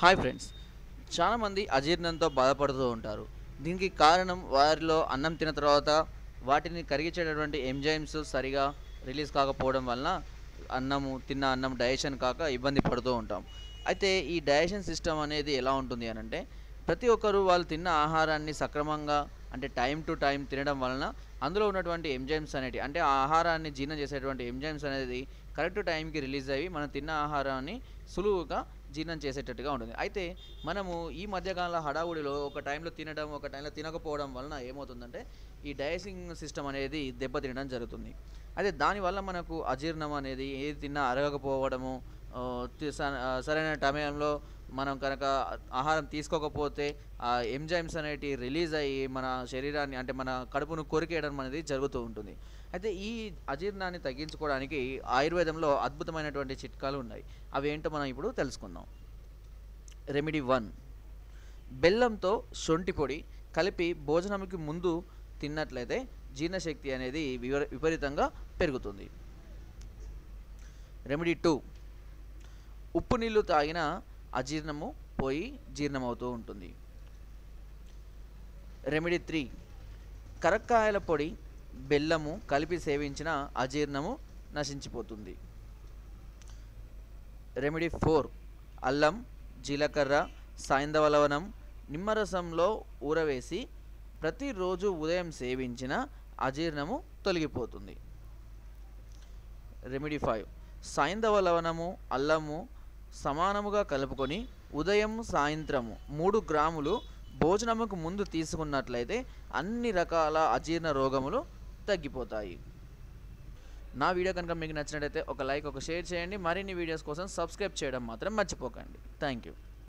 Hi friends. చాలామంది అజీర్ణంతో బాధపడుతూ ఉంటారు. దీనికి కారణం వారిలో అన్నం తిన్న తర్వాత వాటిని కరిగించేటటువంటి ఎంజైమ్స్ సరిగా రిలీజ్ కాకపోవడం వలన అన్నము తిన్న అన్నం డైజెషన్ కాక ఇబ్బంది పడుతూ ఉంటాం. అయితే ఈ డైజెషన్ సిస్టమ్ అనేది ఎలా ఉంటుంది అని అంటే ప్రతి ఒక్కరు వాళ్ళు తిన్న ఆహారాన్ని సక్రమంగా అంటే టైం టు టైం తినడం వలన అందులో ఉన్నటువంటి ఎంజైమ్స్ అనేటి అంటే ఆ ఆహారాన్ని జీర్ణం చేసేటువంటి ఎంజైమ్స్ అనేది కరెక్ట్ టైంకి రిలీజ్ అయ్యి మనం తిన్న ఆహారాన్ని సులువుగా జీర్ణం చేసేటట్టుగా ఉంటుంది. అయితే మనము ఈ మధ్యకాలంలో హడావుడిలో ఒక టైంలో తినడం ఒక టైంలో తినకపోవడం వలన ఏమవుతుందంటే ఈ డైజెస్టింగ్ సిస్టమ్ అనేది దెబ్బతినడం జరుగుతుంది. అయితే దానివల్ల మనకు అజీర్ణం అనేది ఏది తిన్నా అరగకపోవడము సరైన సమయంలో మనం కనుక ఆహారం తీసుకోకపోతే ఆ ఎంజైమ్స్ అనేటి రిలీజ్ అయ్యి మన శరీరాన్ని అంటే మన కడుపును కొరికేయడం అనేది జరుగుతూ ఉంటుంది. అయితే ఈ అజీర్ణాన్ని తగ్గించుకోవడానికి ఆయుర్వేదంలో అద్భుతమైనటువంటి చిట్కాలు ఉన్నాయి. అవి ఏంటో మనం ఇప్పుడు తెలుసుకుందాం. రెమెడీ వన్ బెల్లంతో శొంఠి పొడి కలిపి భోజనంకి ముందు తిన్నట్లయితే జీర్ణశక్తి అనేది వివర- విపరీతంగా పెరుగుతుంది. రెమెడీ టూ ఉప్పు నీళ్ళు తాగిన అజీర్ణము పోయి జీర్ణమవుతూ ఉంటుంది. రెమెడీ త్రీ కరక్కాయల పొడి బెల్లము కలిపి సేవించిన అజీర్ణము నశించిపోతుంది. రెమెడీ ఫోర్ అల్లం జీలకర్ర సాయంధవలవనం నిమ్మరసంలో ఊరవేసి ప్రతిరోజు ఉదయం సేవించిన అజీర్ణము తొలగిపోతుంది. రెమెడీ ఫైవ్ సాయంధవ లవణము అల్లము సమానముగా కలుపుకొని ఉదయం సాయంత్రము మూడు గ్రాములు భోజనముకు ముందు తీసుకున్నట్లయితే అన్ని రకాల అజీర్ణ రోగములు తగ్గిపోతాయి. నా వీడియో కనుక మీకు నచ్చినట్లయితే ఒక లైక్ ఒక షేర్ చేయండి. మరిన్ని వీడియోస్ కోసం సబ్స్క్రైబ్ చేయడం మాత్రం మర్చిపోకండి. Thank you